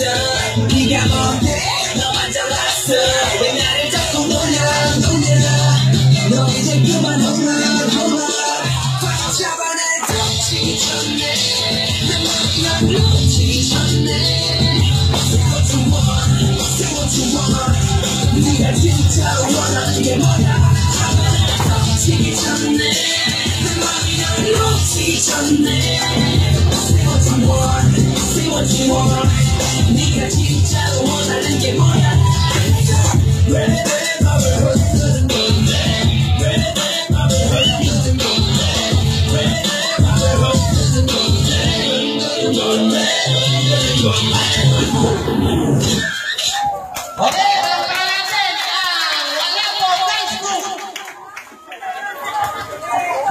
down. 네가 너만 잘났어. 왜 나를 자꾸 놀려? 너 이제 그만 홈런 홈런 꽉 잡아 날 놓치기 전에 날 놓치기 전에 Say what you want 진짜로 원하는 게 뭐야 잡아 날 놓치기 전에 내 맘이 널 놓치기 전에 Say what what you want 네가 진짜로 원하는 게 뭐야.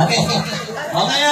Okay, okay.